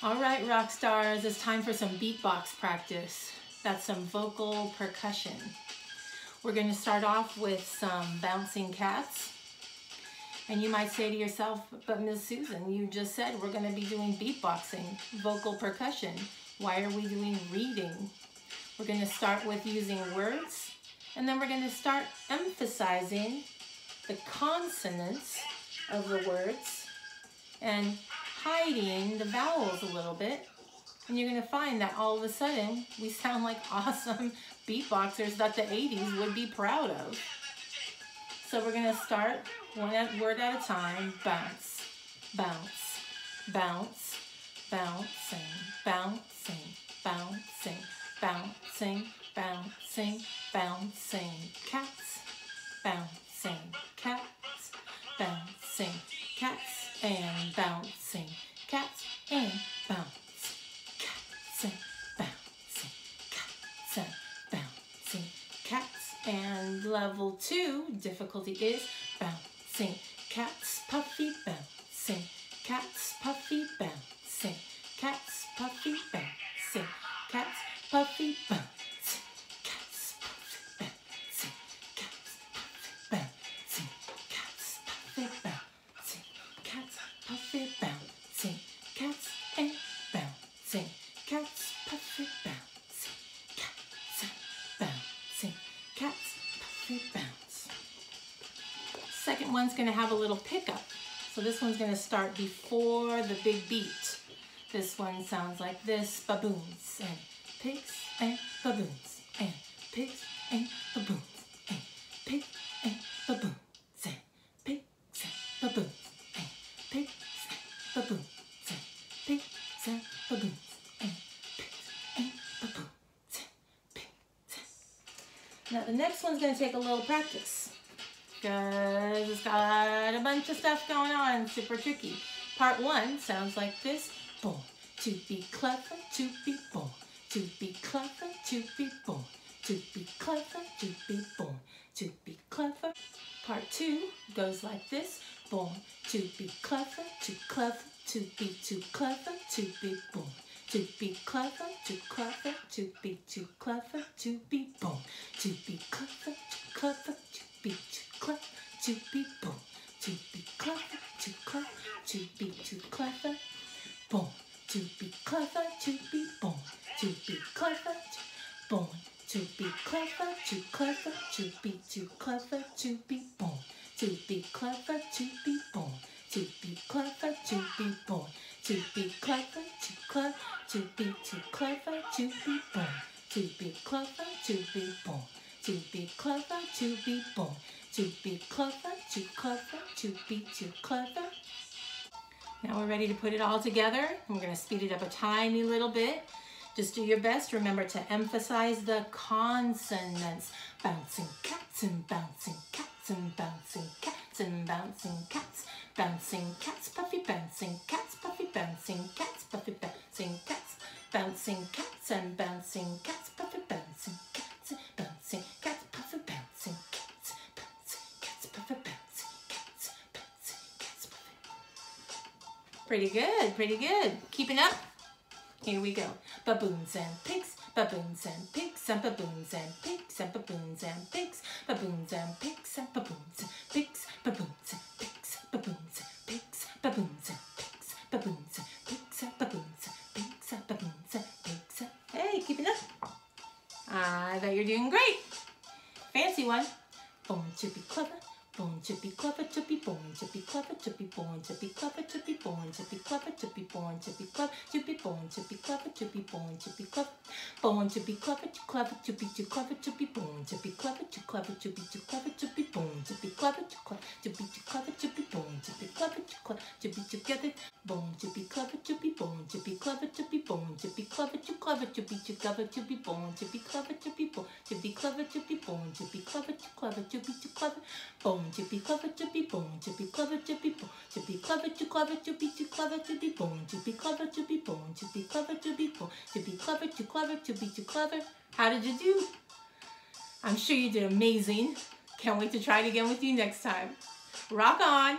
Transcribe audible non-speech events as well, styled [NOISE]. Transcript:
All right, rock stars, it's time for some beatbox practice. That's some vocal percussion. We're going to start off with some bouncing cats. And you might say to yourself, but Miss Susan, you just said we're going to be doing beatboxing, vocal percussion. Why are we doing reading? We're going to start with using words, and then we're going to start emphasizing the consonants of the words and hiding the vowels a little bit. And you're gonna find that all of a sudden, we sound like [LAUGHS] awesome beatboxers that the 80s would be proud of. So we're gonna start one word at a time, bounce, bounce, bounce, bouncing, bouncing, bouncing, bouncing, bouncing, bouncing, cats, bouncing, cats, bouncing, cats, and bouncing. Cats and bounce. Cats and bouncing. Cats and bouncing. Cats and level two difficulty is bouncing. Cats puffy bouncing. Cats puffy second one's gonna have a little pickup. So this one's gonna start before the big beat. This one sounds like this, baboons and pigs and baboons and pigs and baboons and pigs and baboons and pigs and baboons and pigs and baboons and pigs and baboons and pigs and baboons and pigs. Now the next one's gonna take a little practice because it's got a bunch of stuff going on, super tricky. Part one sounds like this. Born to be clever, to be born, to be clever, to be born, to be clever, to be born, to be clever. Part two goes like this. Born to be clever, too clever, to be too clever, to be born. To be clever, too clever, to be too clever, to be born. To be clever, too clever, to be too clever to be born, to be clever, too clever, to be too clever, born, to be clever, to be born, to be clever, born, to be clever, too clever, to be too clever, to be born, to be clever, to be born, to be clever, to be born, to be clever, too clever, to be too clever, to be born, to be clever, to be to be clever, to be born. To be clever, too clever, to be too clever. Now we're ready to put it all together. We're gonna speed it up a tiny little bit. Just do your best. Remember to emphasize the consonants. Bouncing cats and bouncing cats and bouncing cats and bouncing cats. Bouncing cats, puffy bouncing cats, puffy bouncing cats, puffy bouncing cats. Bouncing cats and bouncing cats, Pretty good, pretty good. Keeping up? Here we go. Baboons and pigs, baboons and pigs, and baboons and pigs, and baboons and pigs, baboons and pigs, and baboons and pigs, baboons and pigs, baboons and pigs, baboons and pigs, baboons and pigs, baboons and pigs, baboons and pigs. Hey, keeping up? I bet you're doing great. Fancy one. Born to be clever, born to be clever, to be born to be clever, to be born to be clever, to be born to be clever, to be born to be clever, to be born to be clever, to be born to be clever, born to be clever, too clever, to be too clever, to be born to be clever, too clever, to be too clever, to be born to be clever, too clever, clever, to be too clever, to be born to be clever, to be born to be clever, to be born to be clever, too clever, to be too clever, born to be clever, to be born, to be clever, to be born, to be clever, too clever, to be too clever, to be born, to be clever, to be born, to be clever, to be born, to be clever, too clever, to be too clever. How did you do? I'm sure you did amazing. Can't wait to try it again with you next time. Rock on!